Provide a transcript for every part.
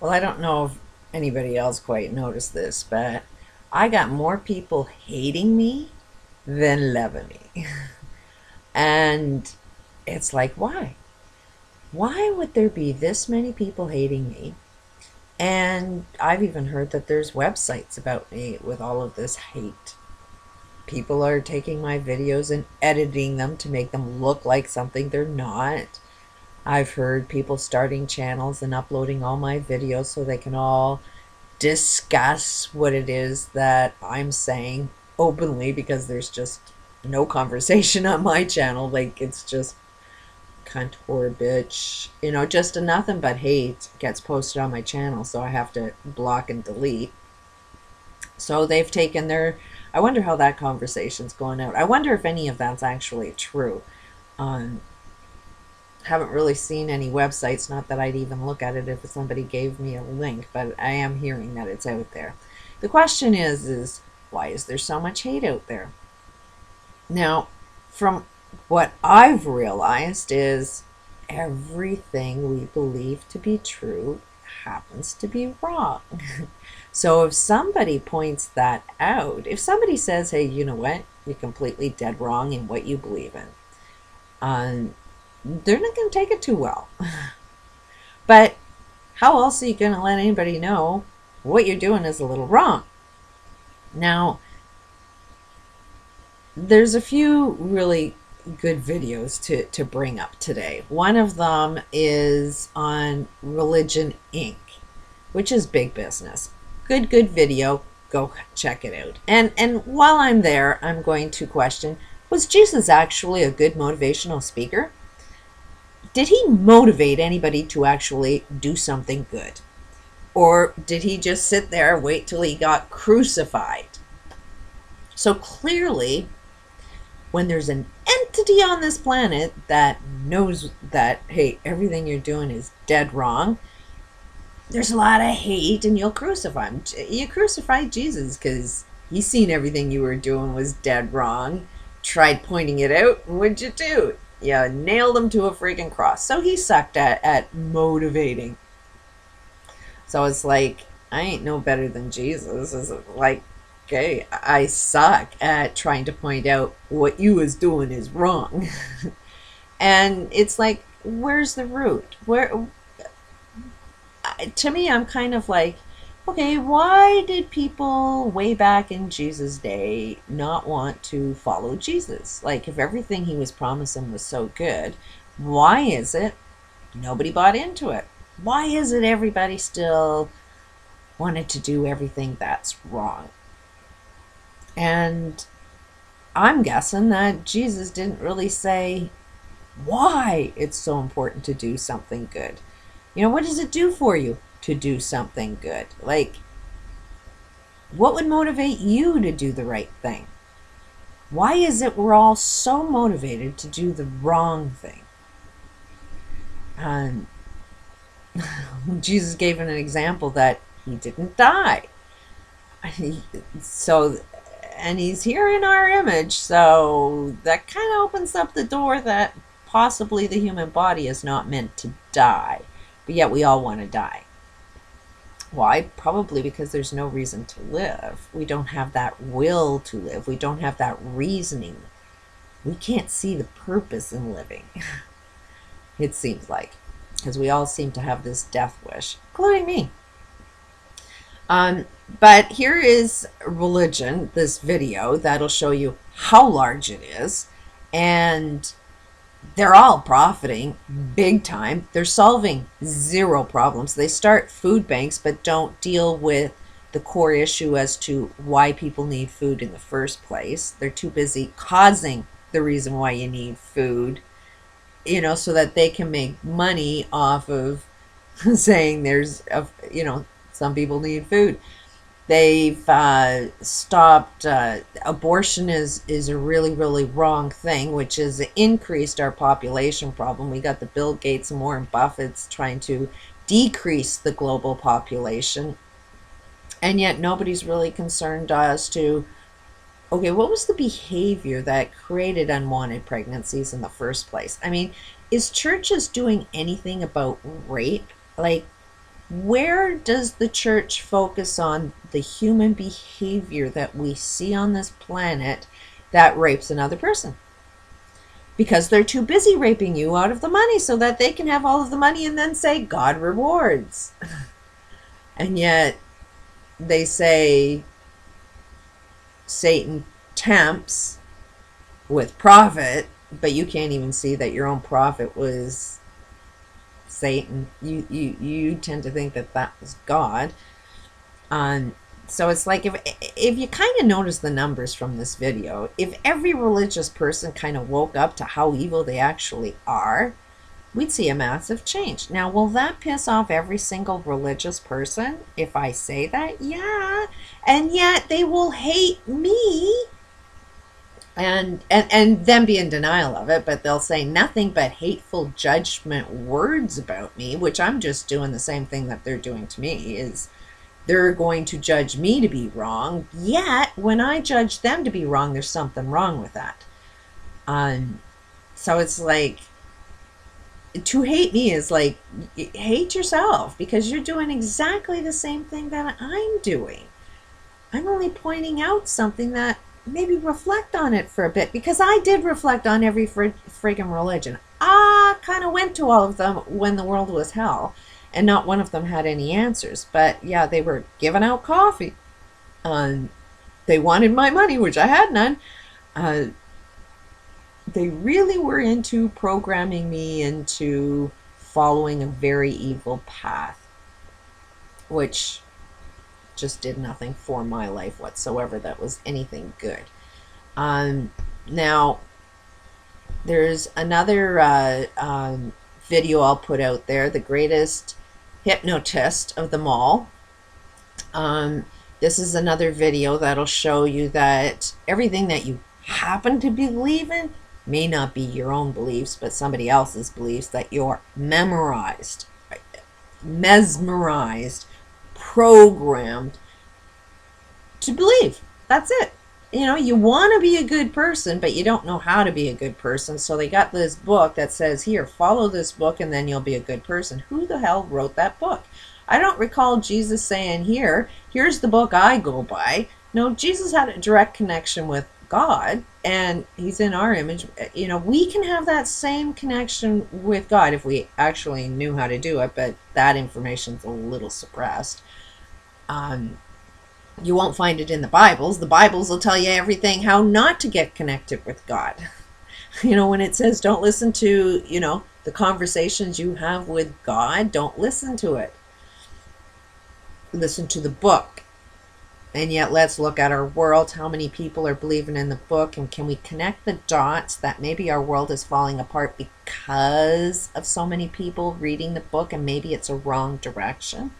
Well, I don't know if anybody else quite noticed this, but I got more people hating me than loving me. and it's like, why? Why would there be this many people hating me? And I've even heard that there's websites about me with all of this hate. People are taking my videos and editing them to make them look like something they're not. I've heard people starting channels and uploading all my videos so they can all discuss what it is that I'm saying openly because there's just no conversation on my channel. Like, it's just cunt, whore, bitch. You know, just a nothing but hate gets posted on my channel, so I have to block and delete. So they've taken their. I wonder how that conversation's going out. I wonder if any of that's actually true. Um, haven't really seen any websites, not that I'd even look at it if somebody gave me a link, but I am hearing that it's out there. The question is, is why is there so much hate out there? Now, from what I've realized is everything we believe to be true happens to be wrong. so if somebody points that out, if somebody says, hey, you know what, you're completely dead wrong in what you believe in, um, they're not going to take it too well. but how else are you going to let anybody know what you're doing is a little wrong? Now, there's a few really good videos to, to bring up today. One of them is on Religion Inc., which is big business. Good, good video. Go check it out. And and while I'm there, I'm going to question, was Jesus actually a good motivational speaker? Did he motivate anybody to actually do something good? Or did he just sit there, wait till he got crucified? So clearly, when there's an entity on this planet that knows that, hey, everything you're doing is dead wrong, there's a lot of hate and you'll crucify him. You crucified Jesus because he's seen everything you were doing was dead wrong. Tried pointing it out. What'd you do? Yeah, nailed him to a freaking cross. So he sucked at, at motivating. So it's like, I ain't no better than Jesus. It's like, okay, I suck at trying to point out what you was doing is wrong. and it's like, where's the root? Where, to me, I'm kind of like, okay, why did people way back in Jesus' day not want to follow Jesus? Like, if everything he was promising was so good, why is it nobody bought into it? Why is it everybody still wanted to do everything that's wrong? And I'm guessing that Jesus didn't really say why it's so important to do something good. You know, what does it do for you? To do something good? Like, what would motivate you to do the right thing? Why is it we're all so motivated to do the wrong thing? Um, and Jesus gave an example that he didn't die. So, and he's here in our image, so that kind of opens up the door that possibly the human body is not meant to die, but yet we all want to die. Why? Probably because there's no reason to live. We don't have that will to live. We don't have that reasoning. We can't see the purpose in living. it seems like. Because we all seem to have this death wish, including me. Um, but here is religion, this video that'll show you how large it is and they're all profiting big time. They're solving zero problems. They start food banks, but don't deal with the core issue as to why people need food in the first place. They're too busy causing the reason why you need food, you know, so that they can make money off of saying there's, a, you know, some people need food. They've uh, stopped uh, abortion is is a really really wrong thing, which has increased our population problem. We got the Bill Gates and Warren Buffett's trying to decrease the global population, and yet nobody's really concerned as to okay, what was the behavior that created unwanted pregnancies in the first place? I mean, is churches doing anything about rape? Like where does the church focus on the human behavior that we see on this planet that rapes another person? Because they're too busy raping you out of the money so that they can have all of the money and then say, God rewards. and yet they say Satan tempts with profit, but you can't even see that your own profit was Satan. You you you tend to think that that was God. Um, so it's like if if you kind of notice the numbers from this video, if every religious person kind of woke up to how evil they actually are, we'd see a massive change. Now, will that piss off every single religious person if I say that? Yeah. And yet they will hate me and and and then be in denial of it but they'll say nothing but hateful judgment words about me which i'm just doing the same thing that they're doing to me is they're going to judge me to be wrong. Yet when i judge them to be wrong there's something wrong with that. Um so it's like to hate me is like hate yourself because you're doing exactly the same thing that i'm doing. I'm only pointing out something that maybe reflect on it for a bit because I did reflect on every frig- friggin' religion. I kind of went to all of them when the world was hell, and not one of them had any answers. But yeah, they were giving out coffee. Um, they wanted my money, which I had none. Uh, they really were into programming me into following a very evil path, which just did nothing for my life whatsoever that was anything good. Um, now, there's another uh, um, video I'll put out there, the greatest hypnotist of them all. Um, this is another video that'll show you that everything that you happen to believe in may not be your own beliefs, but somebody else's beliefs that you're memorized, mesmerized programmed to believe. That's it. You know, you want to be a good person, but you don't know how to be a good person. So they got this book that says, here, follow this book and then you'll be a good person. Who the hell wrote that book? I don't recall Jesus saying, here, here's the book I go by. No, Jesus had a direct connection with God and he's in our image. You know, we can have that same connection with God if we actually knew how to do it, but that information's a little suppressed. Um, you won't find it in the Bibles. The Bibles will tell you everything how not to get connected with God. You know, when it says don't listen to, you know, the conversations you have with God, don't listen to it. Listen to the book. And yet, let's look at our world. How many people are believing in the book? And can we connect the dots that maybe our world is falling apart because of so many people reading the book and maybe it's a wrong direction?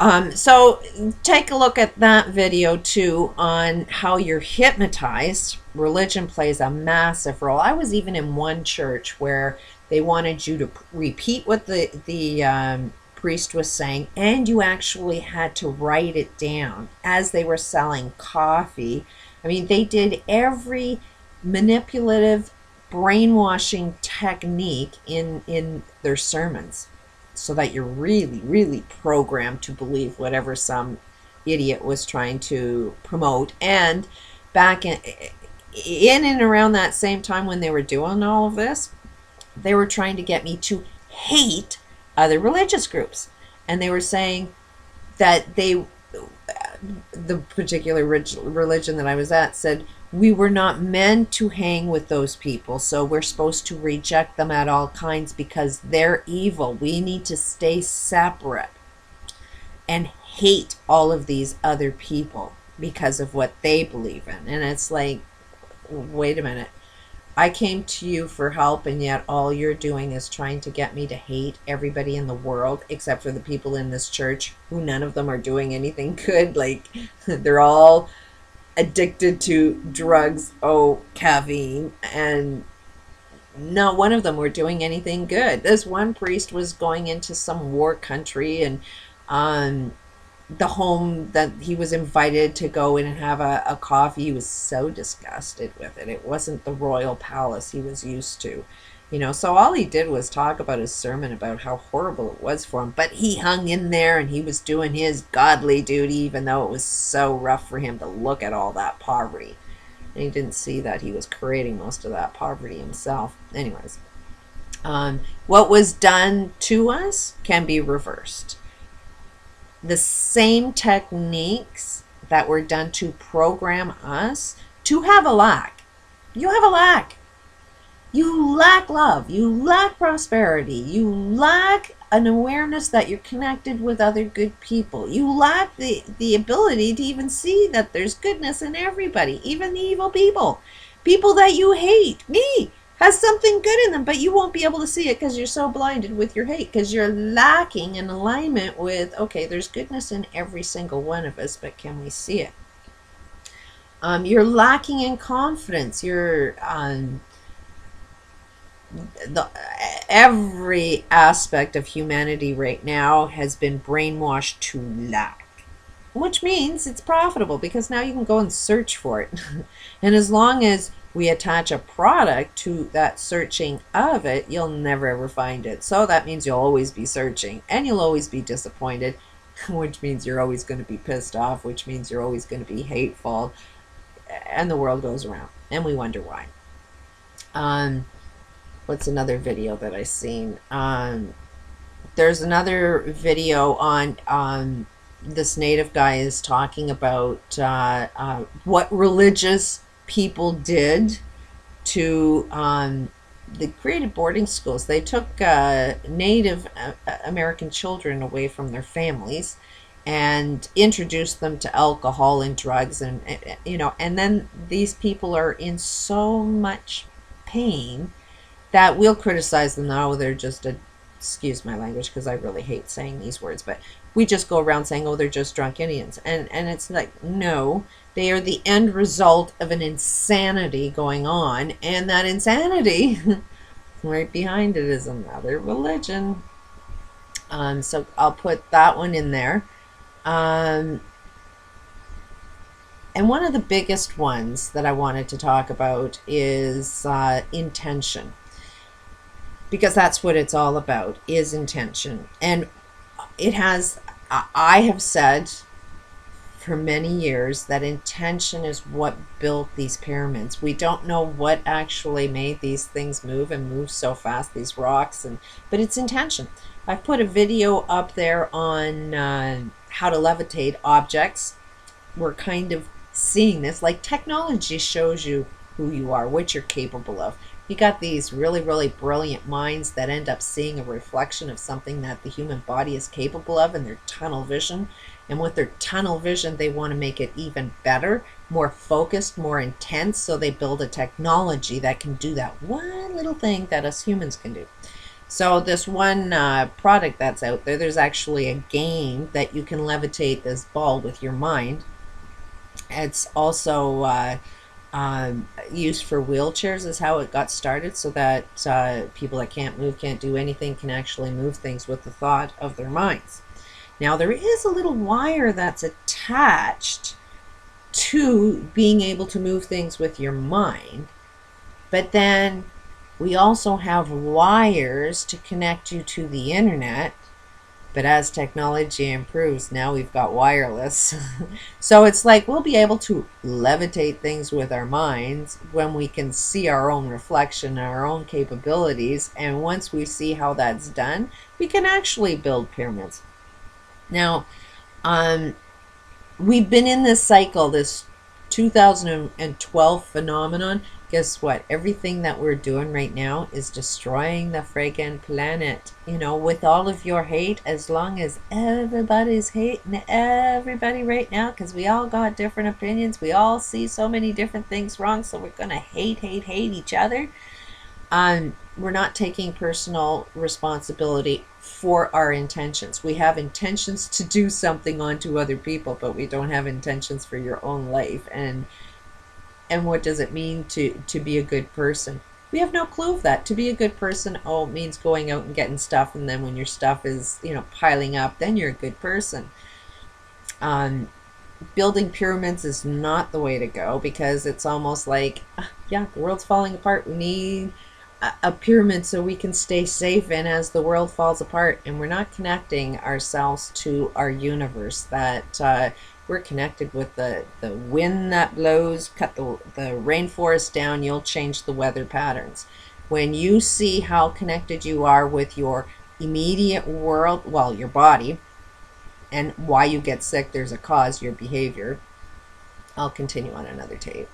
Um, so take a look at that video too on how you're hypnotized. Religion plays a massive role. I was even in one church where they wanted you to repeat what the the um, priest was saying, and you actually had to write it down as they were selling coffee. I mean, they did every manipulative brainwashing technique in in their sermons so that you're really, really programmed to believe whatever some idiot was trying to promote. And back in, in and around that same time when they were doing all of this, they were trying to get me to hate other religious groups. And they were saying that they, the particular religion that I was at said, we were not meant to hang with those people, so we're supposed to reject them at all kinds because they're evil. We need to stay separate and hate all of these other people because of what they believe in. And it's like, wait a minute. I came to you for help, and yet all you're doing is trying to get me to hate everybody in the world except for the people in this church who none of them are doing anything good. Like, they're all addicted to drugs, oh, caffeine, and not one of them were doing anything good. This one priest was going into some war country and um, the home that he was invited to go in and have a, a coffee, he was so disgusted with it. It wasn't the royal palace he was used to. You know, so all he did was talk about his sermon about how horrible it was for him, but he hung in there and he was doing his godly duty, even though it was so rough for him to look at all that poverty. And he didn't see that he was creating most of that poverty himself. Anyways, um, what was done to us can be reversed. The same techniques that were done to program us to have a lack. You have a lack you lack love, you lack prosperity, you lack an awareness that you're connected with other good people. You lack the, the ability to even see that there's goodness in everybody, even the evil people. People that you hate, me, has something good in them, but you won't be able to see it because you're so blinded with your hate, because you're lacking in alignment with, okay, there's goodness in every single one of us, but can we see it? Um, you're lacking in confidence. You're um, the every aspect of humanity right now has been brainwashed to lack which means it's profitable because now you can go and search for it. And as long as we attach a product to that searching of it you'll never ever find it. So that means you'll always be searching and you'll always be disappointed which means you're always going to be pissed off which means you're always going to be hateful and the world goes around and we wonder why. Um, what's another video that I've seen? Um, there's another video on um, this native guy is talking about uh, uh, what religious people did to um, the created boarding schools. They took uh, Native uh, American children away from their families and introduced them to alcohol and drugs and you know and then these people are in so much pain that we'll criticize them now. They're just a, excuse my language because I really hate saying these words, but we just go around saying, oh, they're just drunk Indians. And, and it's like, no, they are the end result of an insanity going on. And that insanity, right behind it, is another religion. Um, so I'll put that one in there. Um, and one of the biggest ones that I wanted to talk about is uh, intention because that's what it's all about is intention. And it has i have said for many years that intention is what built these pyramids. We don't know what actually made these things move and move so fast these rocks and but it's intention. I've put a video up there on uh, how to levitate objects. We're kind of seeing this like technology shows you who you are what you're capable of you got these really, really brilliant minds that end up seeing a reflection of something that the human body is capable of in their tunnel vision. And with their tunnel vision, they want to make it even better, more focused, more intense. So they build a technology that can do that one little thing that us humans can do. So this one uh, product that's out there, there's actually a game that you can levitate this ball with your mind. It's also uh, um, used for wheelchairs is how it got started so that uh, people that can't move, can't do anything, can actually move things with the thought of their minds. Now there is a little wire that's attached to being able to move things with your mind, but then we also have wires to connect you to the internet but as technology improves, now we've got wireless. so it's like we'll be able to levitate things with our minds when we can see our own reflection, our own capabilities. And once we see how that's done, we can actually build pyramids. Now, um, we've been in this cycle, this 2012 phenomenon guess what? Everything that we're doing right now is destroying the friggin' planet. You know, with all of your hate, as long as everybody's hating everybody right now, because we all got different opinions, we all see so many different things wrong, so we're gonna hate, hate, hate each other. Um, we're not taking personal responsibility for our intentions. We have intentions to do something onto other people, but we don't have intentions for your own life. And and what does it mean to to be a good person we have no clue of that to be a good person oh means going out and getting stuff and then when your stuff is you know piling up then you're a good person um, building pyramids is not the way to go because it's almost like ah, yeah the world's falling apart we need a pyramid so we can stay safe and as the world falls apart and we're not connecting ourselves to our universe that uh, we're connected with the, the wind that blows cut the, the rainforest down you'll change the weather patterns. When you see how connected you are with your immediate world well your body and why you get sick there's a cause your behavior. I'll continue on another tape